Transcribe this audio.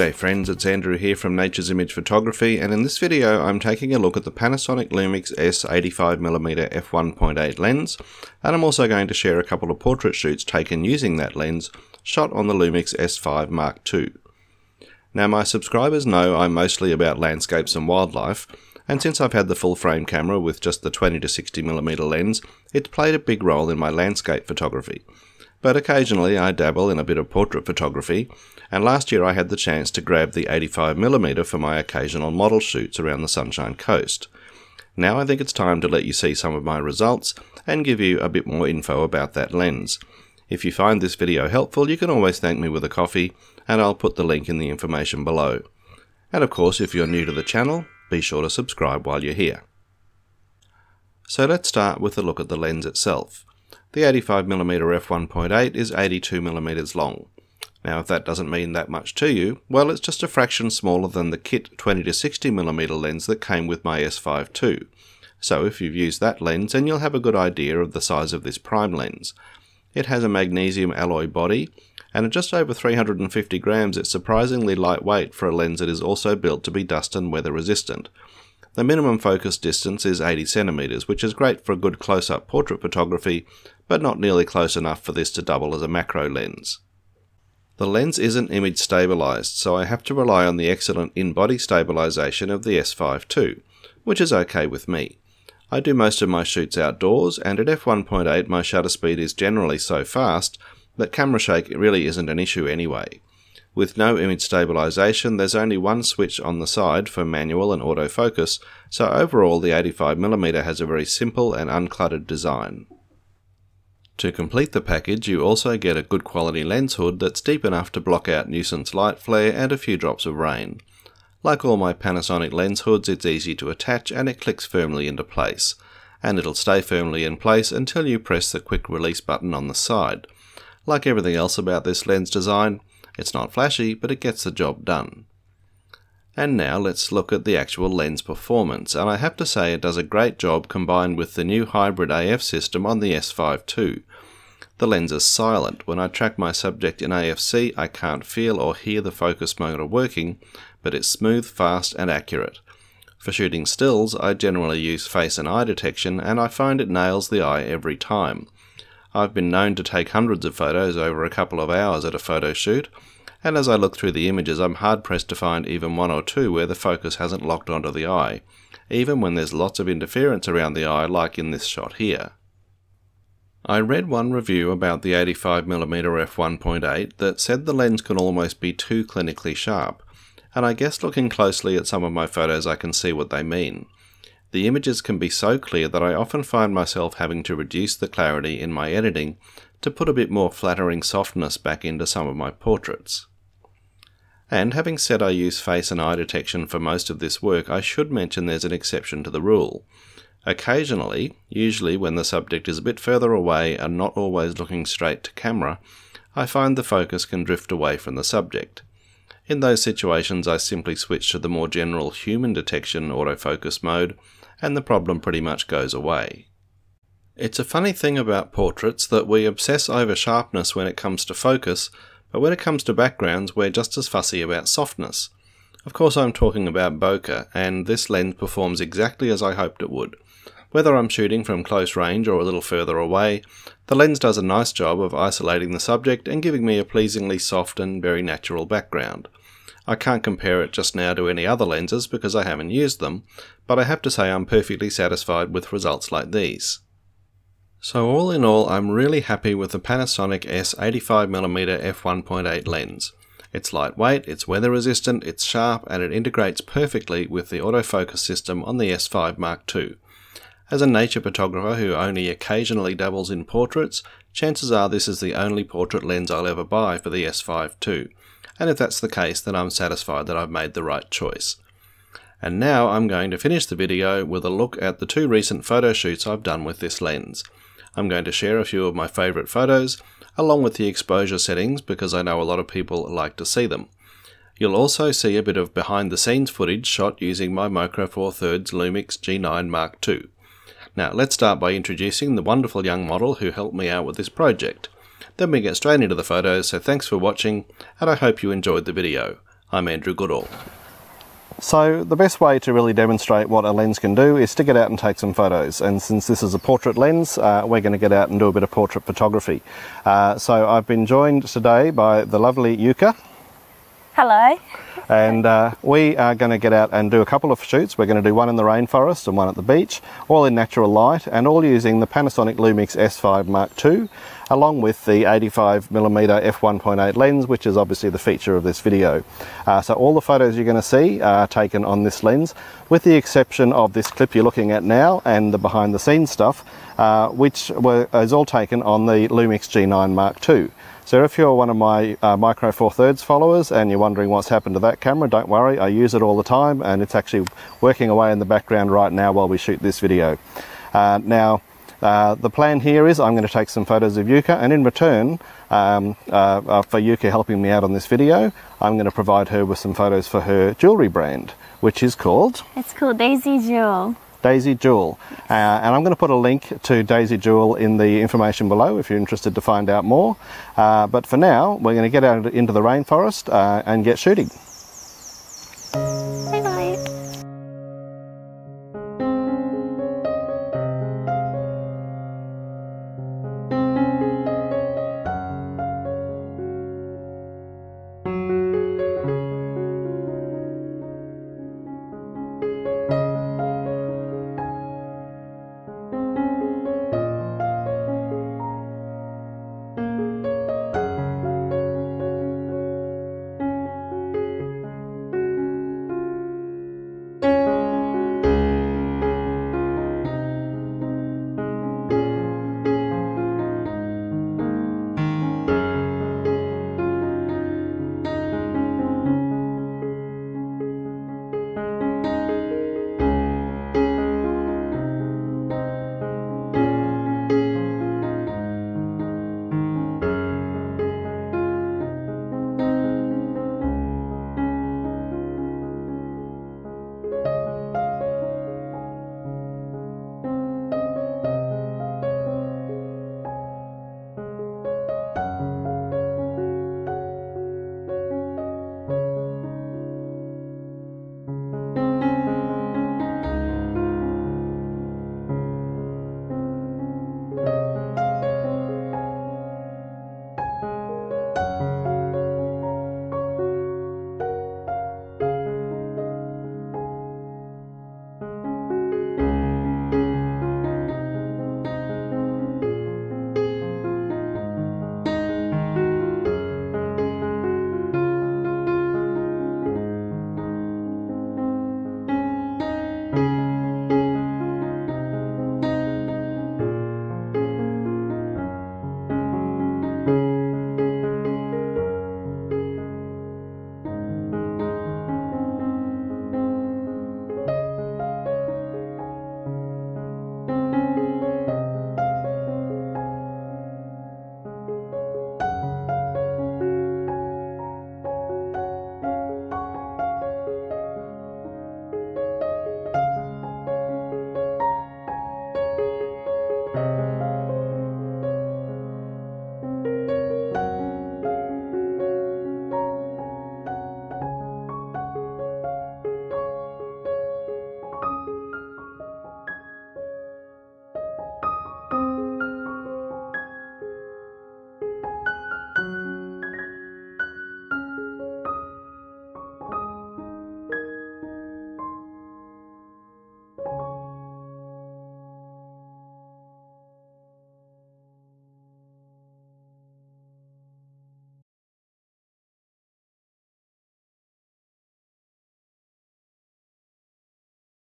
G'day friends, it's Andrew here from Nature's Image Photography and in this video I'm taking a look at the Panasonic Lumix S85mm f1.8 lens and I'm also going to share a couple of portrait shoots taken using that lens shot on the Lumix S5 Mark II. Now my subscribers know I'm mostly about landscapes and wildlife and since I've had the full frame camera with just the 20 to 60mm lens, it's played a big role in my landscape photography but occasionally I dabble in a bit of portrait photography, and last year I had the chance to grab the 85mm for my occasional model shoots around the Sunshine Coast. Now I think it's time to let you see some of my results and give you a bit more info about that lens. If you find this video helpful, you can always thank me with a coffee, and I'll put the link in the information below. And of course, if you're new to the channel, be sure to subscribe while you're here. So let's start with a look at the lens itself. The 85mm f1.8 is 82mm long. Now if that doesn't mean that much to you, well it's just a fraction smaller than the kit 20-60mm lens that came with my S5 II. So if you've used that lens then you'll have a good idea of the size of this prime lens. It has a magnesium alloy body, and at just over 350 grams it's surprisingly lightweight for a lens that is also built to be dust and weather resistant. The minimum focus distance is 80 centimeters, which is great for a good close-up portrait photography, but not nearly close enough for this to double as a macro lens. The lens isn't image stabilized, so I have to rely on the excellent in-body stabilization of the S5 II, which is okay with me. I do most of my shoots outdoors, and at f1.8 my shutter speed is generally so fast that camera shake really isn't an issue anyway. With no image stabilization, there's only one switch on the side for manual and autofocus, so overall the 85mm has a very simple and uncluttered design. To complete the package, you also get a good quality lens hood that's deep enough to block out nuisance light flare and a few drops of rain. Like all my Panasonic lens hoods, it's easy to attach and it clicks firmly into place. And it'll stay firmly in place until you press the quick release button on the side. Like everything else about this lens design, it's not flashy, but it gets the job done. And now let's look at the actual lens performance, and I have to say it does a great job combined with the new hybrid AF system on the S5 II. The lens is silent. When I track my subject in AFC, I can't feel or hear the focus motor working, but it's smooth, fast, and accurate. For shooting stills, I generally use face and eye detection, and I find it nails the eye every time. I've been known to take hundreds of photos over a couple of hours at a photo shoot, and as I look through the images I'm hard pressed to find even one or two where the focus hasn't locked onto the eye, even when there's lots of interference around the eye like in this shot here. I read one review about the 85mm f1.8 that said the lens can almost be too clinically sharp, and I guess looking closely at some of my photos I can see what they mean. The images can be so clear that I often find myself having to reduce the clarity in my editing to put a bit more flattering softness back into some of my portraits. And having said I use face and eye detection for most of this work, I should mention there's an exception to the rule. Occasionally, usually when the subject is a bit further away and not always looking straight to camera, I find the focus can drift away from the subject. In those situations I simply switch to the more general human detection autofocus mode and the problem pretty much goes away. It's a funny thing about portraits that we obsess over sharpness when it comes to focus, but when it comes to backgrounds we're just as fussy about softness. Of course I'm talking about bokeh, and this lens performs exactly as I hoped it would. Whether I'm shooting from close range or a little further away, the lens does a nice job of isolating the subject and giving me a pleasingly soft and very natural background. I can't compare it just now to any other lenses because I haven't used them, but I have to say I'm perfectly satisfied with results like these. So all in all, I'm really happy with the Panasonic S85mm f1.8 lens. It's lightweight, it's weather resistant, it's sharp, and it integrates perfectly with the autofocus system on the S5 Mark II. As a nature photographer who only occasionally dabbles in portraits, chances are this is the only portrait lens I'll ever buy for the S5 II and if that's the case then I'm satisfied that I've made the right choice. And now I'm going to finish the video with a look at the two recent photo shoots I've done with this lens. I'm going to share a few of my favourite photos, along with the exposure settings because I know a lot of people like to see them. You'll also see a bit of behind the scenes footage shot using my Micro Four Thirds Lumix G9 Mark II. Now let's start by introducing the wonderful young model who helped me out with this project. Then we get straight into the photos, so thanks for watching, and I hope you enjoyed the video. I'm Andrew Goodall. So the best way to really demonstrate what a lens can do is to get out and take some photos. And since this is a portrait lens, uh, we're going to get out and do a bit of portrait photography. Uh, so I've been joined today by the lovely Yuka. Hello. And uh, we are going to get out and do a couple of shoots. We're going to do one in the rainforest and one at the beach, all in natural light and all using the Panasonic Lumix S5 Mark II, along with the 85mm f1.8 lens, which is obviously the feature of this video. Uh, so all the photos you're going to see are taken on this lens, with the exception of this clip you're looking at now and the behind the scenes stuff, uh, which were, is all taken on the Lumix G9 Mark II. So if you're one of my uh, Micro Four Thirds followers and you're wondering what's happened to that camera, don't worry, I use it all the time and it's actually working away in the background right now while we shoot this video. Uh, now, uh, the plan here is I'm going to take some photos of Yuka and in return um, uh, uh, for Yuka helping me out on this video, I'm going to provide her with some photos for her jewellery brand, which is called? It's called Daisy Jewel. Daisy Jewel. Uh, and I'm going to put a link to Daisy Jewel in the information below if you're interested to find out more. Uh, but for now, we're going to get out into the rainforest uh, and get shooting.